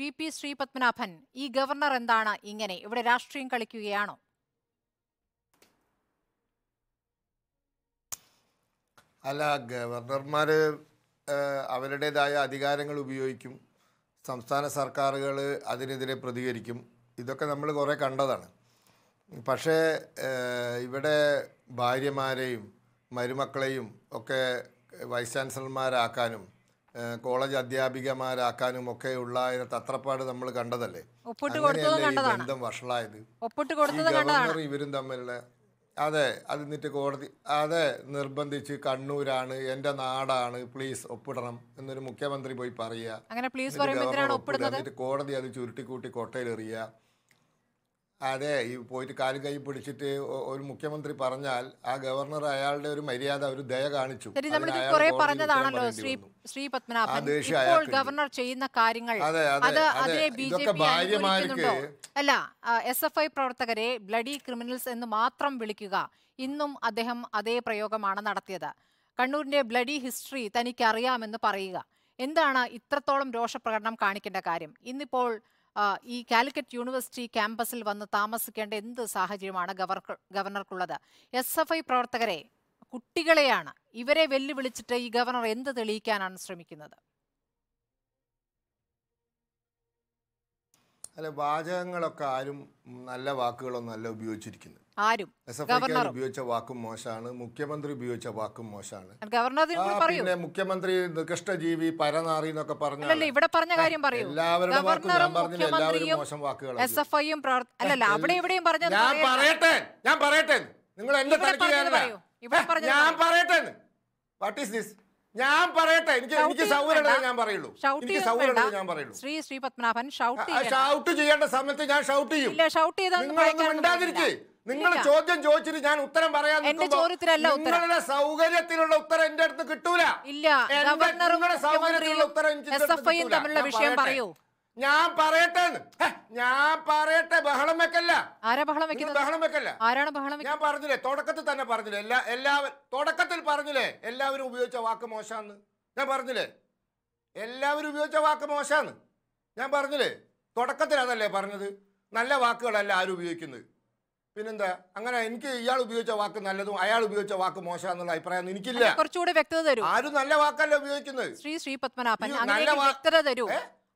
V P Sreepadmanabhan ഈ governor എന്താണ് ഇങ്ങനെ ഇവിടെ രാഷ്ട്രീയം കളിക്കുകയാണോ? അല്ല ഗവർണർമാർ അവരുടേതായ അധികാരങ്ങൾ ഉപയോഗിക്കും. സംസ്ഥാന സർക്കാരുകൾ അതിനെതിരെ പ്രതികരിക്കും. ഇതൊക്കെ നമ്മൾ കുറേ കണ്ടതാണ്. പക്ഷേ ഇവിടെ ഭാര്യമാരെയും മരുമക്കളെയും ഒക്കെ വൈസ് ചാൻസലർമാരാക്കാനും കോളേജ് അധ്യാപികമാരാക്കാനും ഒക്കെ ഉള്ള തത്രപ്പാട് നമ്മൾ കണ്ടതല്ലേ? ബന്ധം വഷളായത്? ഗവർണർ ഇവരും തമ്മിലുള്ള അതെ അത് എന്നിട്ട് കോടതി അതെ നിർബന്ധിച്ച് കണ്ണൂരാണ് എന്റെ നാടാണ് പ്ലീസ് ഒപ്പിടണം എന്നൊരു മുഖ്യമന്ത്രി പോയി പറയുക. കോടതി അത് ചുരുട്ടിക്കൂട്ടി കൊട്ടയിലെറിയുക. അതെ ഈ പോയിട്ട് കാലും കൈ പിടിച്ചിട്ട് ഒരു മുഖ്യമന്ത്രി പറഞ്ഞാൽ ആ ഗവർണർ അയാളുടെ ഒരു മര്യാദ ഒരു ദയ കാണിച്ചു. പറഞ്ഞതാണല്ലോ ശ്രീ ശ്രീ പത്മനാഭൻ. ഇപ്പോൾ ഗവർണർ ചെയ്യുന്ന കാര്യങ്ങൾ അതെ, ബി ജെ പി അല്ല എസ് എഫ് ഐ പ്രവർത്തകരെ ബ്ലഡി ക്രിമിനൽസ് എന്ന് മാത്രം വിളിക്കുക. ഇന്നും അദ്ദേഹം അതേ പ്രയോഗമാണ് നടത്തിയത്. കണ്ണൂരിന്റെ ബ്ലഡി ഹിസ്റ്ററി തനിക്ക് അറിയാമെന്ന് പറയുക. എന്താണ് ഇത്രത്തോളം രോഷപ്രകടനം കാണിക്കേണ്ട കാര്യം? ഇന്നിപ്പോൾ ഈ കാലിക്കറ്റ് യൂണിവേഴ്സിറ്റി ക്യാമ്പസിൽ വന്ന് താമസിക്കേണ്ട എന്ത് സാഹചര്യമാണ് ഗവർണർ ഗവർണർക്കുള്ളത്? എസ് എഫ് ഐ പ്രവർത്തകരെ കുട്ടികളെയാണ്. ഇവരെ വെല്ലുവിളിച്ചിട്ട് ഈ ഗവർണർ എന്ത് തെളിയിക്കാനാണ് ശ്രമിക്കുന്നത്? അല്ല വാചകങ്ങളൊക്കെ ആരും നല്ല വാക്കുകളൊന്നും അല്ല ഉപയോഗിച്ചിരിക്കുന്നത്. ആരും. എസ് എഫ് ഐക്കാർ ഉപയോഗിച്ച വാക്കും മോശമാണ്. മുഖ്യമന്ത്രി ഉപയോഗിച്ച വാക്കും മോശമാണ്. പിന്നെ മുഖ്യമന്ത്രി നികൃഷ്ടജീവി പരനാറി എന്നൊക്കെ പറഞ്ഞു ഇവിടെ പറഞ്ഞ കാര്യം പറയൂ. എല്ലാവരുടെ വാക്കും ഞാൻ പറഞ്ഞില്ല. എല്ലാവരും മോശം വാക്കുകളാണ് എസ് എഫ് ഐയും അല്ലല്ല അവിടെ ഇവിടെയും പറഞ്ഞത് ഞാൻ പറയട്ടെ ഞാൻ പറയട്ടെ. നിങ്ങൾ എന്റെ ഞാൻ പറയട്ടെ. വാട്ട് ഈസ് ദിസ് ഞാൻ പറയട്ടെ. എനിക്ക് എനിക്ക് സൗകര്യമുള്ളത് ഞാൻ പറയുള്ളൂ. എനിക്ക് സൗകര്യമുള്ളത് ഞാൻ പറയുള്ളൂ. ശ്രീ ശ്രീ പത്മനാഭൻ ഷൗട്ട് ചെയ്യണ്ട. സമയത്ത് ഞാൻ ഷൗട്ട് ചെയ്യും. ഷൗട്ട് നിങ്ങളൊന്നും മിണ്ടാതിരിക്കേ. നിങ്ങൾ ചോദ്യം ചോദിച്ചിട്ട് ഞാൻ ഉത്തരം പറയാൻ. നിങ്ങളുടെ സൗകര്യത്തിലുള്ള ഉത്തരം എന്റെ അടുത്ത് കിട്ടൂല. നിങ്ങളുടെ സൗകര്യത്തിലുള്ള ഉത്തരം എനിക്ക് ഞാൻ പറയൂ. ഞാൻ പറയട്ടെ ഞാൻ പറയട്ടെ. ബഹളം വെക്കല്ല? ആരാ ബഹളം വെക്കുന്നത്? ബഹളം വെക്കല്ല. ആരാണ് ബഹളം ഞാൻ പറഞ്ഞില്ലേ തുടക്കത്തിൽ തന്നെ പറഞ്ഞില്ലേ എല്ലാ എല്ലാവരും തുടക്കത്തിൽ പറഞ്ഞില്ലേ എല്ലാവരും ഉപയോഗിച്ച വാക്ക് മോശാന്ന്. ഞാൻ പറഞ്ഞില്ലേ എല്ലാവരും ഉപയോഗിച്ച വാക്ക് മോശാന്ന്. ഞാൻ പറഞ്ഞില്ലേ തുടക്കത്തിൽ അതല്ലേ പറഞ്ഞത്? നല്ല വാക്കുകളല്ല ആരും ഉപയോഗിക്കുന്നത്? പിന്നെന്താ അങ്ങനെ എനിക്ക് ഇയാൾ ഉപയോഗിച്ച വാക്ക് നല്ലതും അയാൾ ഉപയോഗിച്ച വാക്ക് മോശമാന്നുള്ള അഭിപ്രായം എനിക്കില്ല. കുറച്ചുകൂടെ വ്യക്തത തരൂ. ആരും നല്ല വാക്കല്ല ഉപയോഗിക്കുന്നത്. ശ്രീ ശ്രീ പത്മനാഭൻ നല്ല വ്യക്തത തരൂ?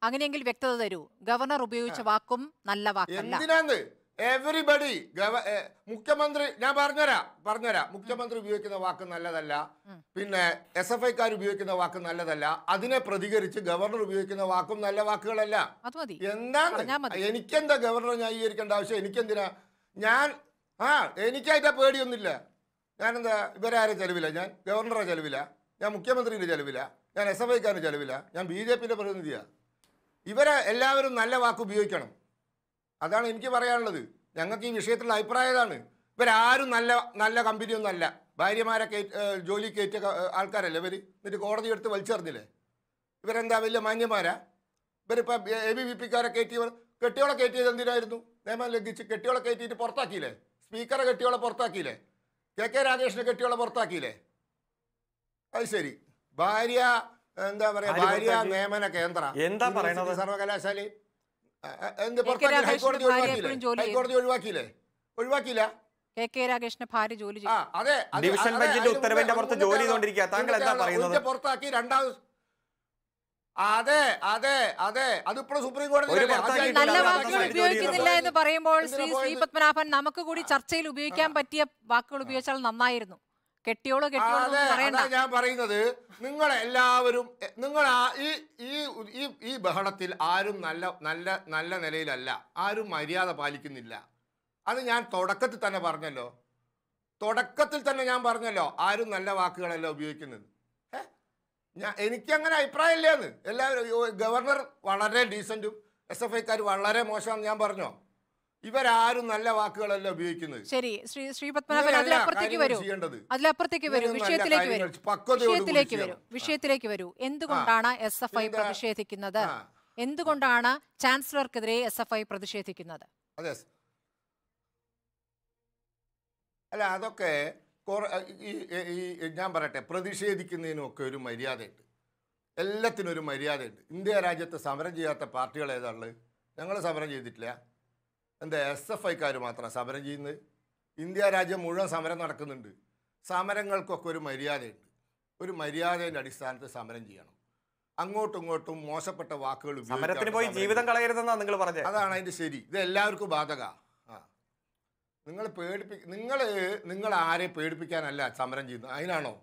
അങ്ങനെയെങ്കിൽ വ്യക്തത തരൂ. ഗവർണർ ഉപയോഗിച്ച വാക്കും നല്ല വാക്കല്ല. എന്തിനാന്ന്? എവറിബഡി ഗവ മുഖ്യമന്ത്രി ഞാൻ പറഞ്ഞുതരാം പറഞ്ഞുതരാം. മുഖ്യമന്ത്രി ഉപയോഗിക്കുന്ന വാക്ക് നല്ലതല്ല. പിന്നെ എസ് എഫ് ഐക്കാർ ഉപയോഗിക്കുന്ന വാക്ക് നല്ലതല്ല. അതിനെ പ്രതികരിച്ച് ഗവർണർ ഉപയോഗിക്കുന്ന വാക്കും നല്ല വാക്കുകളല്ല. എന്താണ്? എനിക്കെന്താ ഗവർണർ ന്യായീകരിക്കേണ്ട ആവശ്യം? എനിക്കെന്തിനാ? ഞാൻ ആ എനിക്കായിട്ട് പേടിയൊന്നുമില്ല. ഞാനെന്താ ഇവരാരെ ചെലവില്ല ഞാൻ ഗവർണറെ ചെലവില്ല ഞാൻ മുഖ്യമന്ത്രിയുടെ ചെലവില്ല ഞാൻ എസ് എഫ് ഐക്കാരുടെ ചെലവില്ല ഞാൻ ബി ജെ പിന്റെ പ്രതിനിധിയാണ് ഇവരെ എല്ലാവരും നല്ല വാക്ക് ഉപയോഗിക്കണം. അതാണ് എനിക്ക് പറയാനുള്ളത്. ഞങ്ങൾക്ക് ഈ വിഷയത്തിലുള്ള അഭിപ്രായം ഇതാണ് ഇവരാരും നല്ല നല്ല കമ്പനിയൊന്നും അല്ല. ഭാര്യമാരെ കയറ്റ ജോലി കയറ്റിയ ആൾക്കാരല്ലേ ഇവർ എന്നിട്ട് കോടതി എടുത്ത് വലിച്ചെറിഞ്ഞില്ലേ? ഇവരെന്താ വലിയ മാന്യന്മാരാ? ഇവരിപ്പോൾ എ ബി വി പിക്കാരെ കയറ്റിയവർ കെട്ടിയോളെ കയറ്റിയത് എന്തിനായിരുന്നു? നിയമം ലംഘിച്ച് കെട്ടിയോളെ കയറ്റിയിട്ട് പുറത്താക്കിയില്ലേ? സ്പീക്കറെ കെട്ടിയോളെ പുറത്താക്കിയില്ലേ? K K രാഗേഷിനെ കെട്ടിയോളെ പുറത്താക്കിയില്ലേ? അത് ശരി. ഭാര്യ എന്താ പറയാ ഭാര്യ നിയമന കേന്ദ്ര. എന്താ പറയുന്നത് യൂണിവേഴ്സിറ്റി ഹൈക്കോടതി ഒഴിവാക്കിയില്ലേ? ഹൈക്കോടതി ഒഴിവാക്കിയില്ലേ? ഒഴിവാക്കിയില്ല? കെ കെ രാകേഷിന്റെ ഭാര്യ ജോലി ഡിവിഷൻ അതെ, ബെഞ്ചിന്റെ ഉത്തരവിന്റെ പുറത്ത് ജോലി ചെയ്തുകൊണ്ടിരിക്കുക. താങ്കൾ എന്താ പറയുന്നത്? പുറത്താക്കി രണ്ടാം അതെ അതെ അതെ. അതിപ്പോഴും സുപ്രീം കോടതി നല്ല വാക്കുകൾ ഉപയോഗിക്കുന്നില്ല എന്ന് പറയുമ്പോൾ ശ്രീ ശ്രീ പത്മനാഭൻ നമുക്ക് കൂടി ചർച്ചയിൽ ഉപയോഗിക്കാൻ പറ്റിയ വാക്കുകൾ ഉപയോഗിച്ചാൽ നന്നായിരുന്നു. കെട്ടിയോളോ കെട്ടിയോളോ ഞാൻ പറയുന്നത്. നിങ്ങൾ എല്ലാവരും നിങ്ങൾ ആ ഈ ഈ ഈ ബഹളത്തിൽ ആരും നല്ല നല്ല നല്ല നിലയിലല്ല. ആരും മര്യാദ പാലിക്കുന്നില്ല. അത് ഞാൻ തുടക്കത്തിൽ തന്നെ പറഞ്ഞല്ലോ. തുടക്കത്തിൽ തന്നെ ഞാൻ പറഞ്ഞല്ലോ ആരും നല്ല വാക്കുകളല്ല ഉപയോഗിക്കുന്നത്. ഞാൻ എനിക്കങ്ങനെ അഭിപ്രായം ഇല്ലേന്ന് എല്ലാവരും ഗവർണർ വളരെ ഡീസന്റും എസ് എഫ് ഐക്കാർ വളരെ മോശമാണെന്ന് ഞാൻ പറഞ്ഞോ? ഇവരാരും നല്ല വാക്കുകളല്ല ഉപയോഗിക്കുന്നത്. ശരി ശ്രീ ശ്രീ പത്മനാഭൻ ഇങ്ങനെയല്ല അതിലപ്പുറത്തേക്ക് വരും. അതിലപ്പുറത്തേക്ക് വരും. വിഷയത്തിലേക്ക് വരും. വിഷയത്തിലേക്ക് വരും. വിഷയത്തിലേക്ക് വരൂ. എന്തുകൊണ്ടാണ് എസ് എഫ് ഐ പ്രതിഷേധിക്കുന്നത്. എന്തുകൊണ്ടാണ് ചാൻസലർക്കെതിരെ എസ് എഫ് ഐ പ്രതിഷേധിക്കുന്നത്? അല്ല അതൊക്കെ ഈ ഞാൻ പറയട്ടെ പ്രതിഷേധിക്കുന്നതിനൊക്കെ ഒരു മര്യാദയുണ്ട്. എല്ലാത്തിനും ഒരു മര്യാദയുണ്ട്. ഇന്ത്യ രാജ്യത്ത് സമരം ചെയ്യാത്ത പാർട്ടികൾ ഏതാണ് ഞങ്ങൾ സമരം ചെയ്തിട്ടില്ല. എന്താ എസ് എഫ് ഐക്കാർ മാത്രം സമരം ചെയ്യുന്നത്? ഇന്ത്യ രാജ്യം മുഴുവൻ സമരം നടക്കുന്നുണ്ട്. സമരങ്ങൾക്കൊക്കെ ഒരു മര്യാദയുണ്ട്. ഒരു മര്യാദയുടെ അടിസ്ഥാനത്തിൽ സമരം ചെയ്യണം. അങ്ങോട്ടും ഇങ്ങോട്ടും മോശപ്പെട്ട വാക്കുകൾ സമരത്തിന് പോയി ജീവിതം കളയരുതെന്നാണ് നിങ്ങൾ പറഞ്ഞത് അതാണ് അതിന്റെ ശരി. ഇത് എല്ലാവർക്കും ബാധക. ആ. നിങ്ങൾ പേടിപ്പി നിങ്ങൾ നിങ്ങൾ ആരെ പേടിപ്പിക്കാനല്ല സമരം ചെയ്യുന്നത്? അതിനാണോ?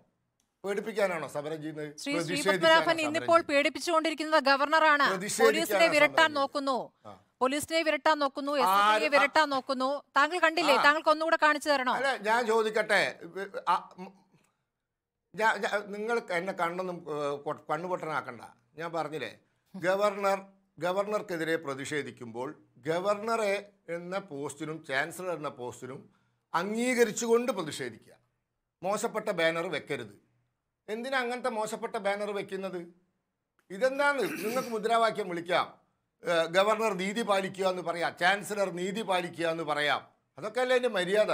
പേടിപ്പിക്കാനാണോ സമരം ചെയ്യുന്നത്? ഇന്നിപ്പോൾ പേടിപ്പിച്ചുകൊണ്ടിരിക്കുന്നത് ഗവർണറാണ്. പോലീസിനെ വിരട്ടാൻ നോക്കുന്നു. പോലീസിനെ വിരട്ടാൻ നോക്കുന്നു എസ് വിരട്ടാൻ നോക്കുന്നു. താങ്കൾ കണ്ടില്ലേ. താങ്കൾക്ക് ഒന്നുകൂടെ കാണിച്ചു തരണോ? അല്ല ഞാൻ ചോദിക്കട്ടെ. നിങ്ങൾ എന്നെ കണ്ടൊന്നും കണ്ണുപൊട്ടനാക്കണ്ട ഞാൻ പറഞ്ഞില്ലേ ഗവർണർ ഗവർണർക്കെതിരെ പ്രതിഷേധിക്കുമ്പോൾ ഗവർണറെ എന്ന പോസ്റ്റിനും ചാൻസലർ എന്ന പോസ്റ്റിനും അംഗീകരിച്ചുകൊണ്ട് പ്രതിഷേധിക്കുക. മോശപ്പെട്ട ബാനർ വെക്കരുത്. എന്തിനാ അങ്ങനത്തെ മോശപ്പെട്ട ബാനർ വെക്കുന്നത്? ഇതെന്താണ്? നിങ്ങൾക്ക് മുദ്രാവാക്യം വിളിക്കാം. ഗവർണർ നീതി പാലിക്കുക എന്ന് പറയാം. ചാൻസലർ നീതി പാലിക്കുക എന്ന് പറയാം. അതൊക്കെ അല്ലേ എന്റെ മര്യാദ?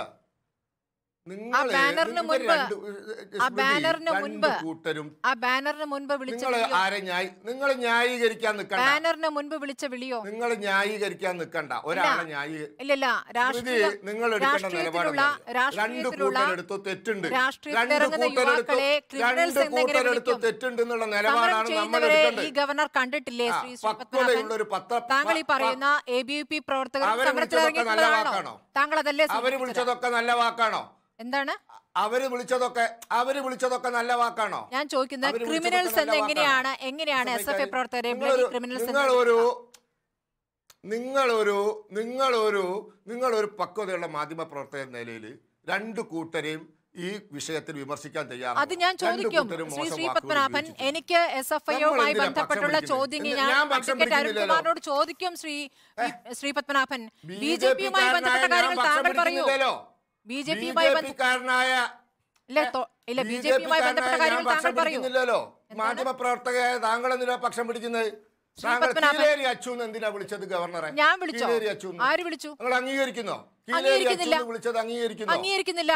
നിങ്ങൾ ന്യായീകരിക്കാൻ നിൽക്കണ്ട ബാനറിന് മുൻപ് വിളിച്ച വിളിയോ? നിങ്ങൾ ന്യായീകരിക്കാൻ നിൽക്കണ്ട ഒരാളെ നിങ്ങൾ എടുക്കേണ്ട തെറ്റുണ്ട്. രണ്ട് കൂട്ടരെടുത്ത്? തെറ്റുണ്ട് എന്നുള്ള നിലപാടാണ് നമ്മൾ ഈ ഗവർണർ കണ്ടിട്ടില്ലേ ശ്രീ പക്വതയുള്ള ഒരു പത്ര താങ്കൾ ഈ പറയുന്ന എ ബി പി പ്രവർത്തകർ? താങ്കൾ അതല്ലേ അവർ വിളിച്ചതൊക്കെ നല്ല വാക്കാണോ? എന്താണ്? അവർ വിളിച്ചതൊക്കെ അവർ വിളിച്ചതൊക്കെ നല്ല വാക്കാണോ? ഞാൻ ചോദിക്കുന്നത് ക്രിമിനൽസ് എന്ന് എങ്ങനെയാണ് എങ്ങനെയാണ് എസ് എഫ് ഐ പ്രവർത്തകരെ നിങ്ങളൊരു- ക്രിമിനൽസ് നിങ്ങളൊരു നിങ്ങളൊരു നിങ്ങളൊരു നിങ്ങളൊരു പക്വതയുള്ള മാധ്യമ പ്രവർത്തക എന്ന നിലയിൽ രണ്ട് കൂട്ടരെയും ഈ വിഷയത്തിൽ വിമർശിക്കാൻ തയ്യാറാണ്. അത് ഞാൻ ചോദിക്കും. ശ്രീ ശ്രീ പത്മനാഭൻ എനിക്ക് എസ് എഫ് ഐയുമായി ബന്ധപ്പെട്ടുള്ള ചോദ്യം ഞാൻ അഡ്വക്കേറ്റ് അരുൺകുമാറിനോട് ചോദിക്കും ശ്രീ ശ്രീ പത്മനാഭൻ ബി ജെ പിയുമായി ബന്ധപ്പെട്ട കാര്യങ്ങൾ താങ്കൾ പറയൂ. ബി ജെ പിയുമായി ഇല്ല ബി ജെ പിയുമായി ബന്ധപ്പെട്ട കാര്യങ്ങൾ താങ്കൾ പറയൂ. പിടിക്കുന്നില്ലല്ലോ. മാധ്യമ പ്രവർത്തകയായ താങ്കൾ എന്തിനാ പക്ഷം പിടിക്കുന്നത്? എന്തിനാ വിളിച്ചത് ഗവർണറെ? ഞാൻ വിളിച്ചോ? ആര് വിളിച്ചു? നിങ്ങൾ അംഗീകരിക്കുന്നോ. വിളിച്ചത് അംഗീകരിക്കുന്നു? അംഗീകരിക്കുന്നില്ല.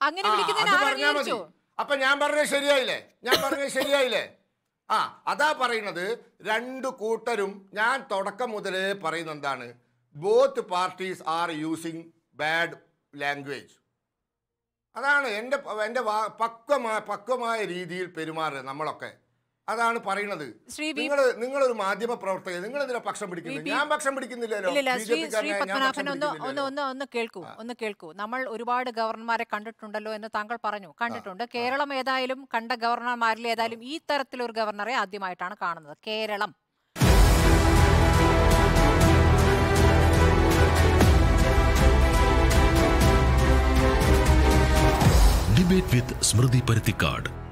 അങ്ങനെ വിളിക്കുന്നതിന്. അപ്പൊ ഞാൻ പറഞ്ഞത് ശരിയായില്ലേ? ഞാൻ പറഞ്ഞത് ശരിയായില്ലേ? ആ അതാ പറയുന്നത് രണ്ടു കൂട്ടരും ഞാൻ തുടക്കം മുതലേ പറയുന്ന എന്താണ് both parties are using bad language അതാണ് എന്റെ എന്റെ പക്വമായ പക്വമായ രീതിയിൽ പെരുമാറുക നമ്മളൊക്കെ. അതാണ് പറയുന്നത്. നിങ്ങൾ നിങ്ങളൊരു മാധ്യമ പ്രവർത്തകർ നിങ്ങൾ എന്തിനാ പക്ഷം പിടിക്കുന്നത്? ഞാൻ പക്ഷം പിടിക്കുന്നില്ലല്ലോ. ഒന്ന്. ഒന്ന് ഒന്ന് കേൾക്കൂ ഒന്ന് കേൾക്കൂ. നമ്മൾ ഒരുപാട് ഗവർണർമാരെ കണ്ടിട്ടുണ്ടല്ലോ എന്ന് താങ്കൾ പറഞ്ഞു കണ്ടിട്ടുണ്ട്. കേരളം ഏതായാലും കണ്ട ഗവർണർമാരിൽ ഏതായാലും ഈ തരത്തിലൊരു ഗവർണറെ ആദ്യമായിട്ടാണ് കാണുന്നത്. Keralam. Debate with Smriti Paruthikkad.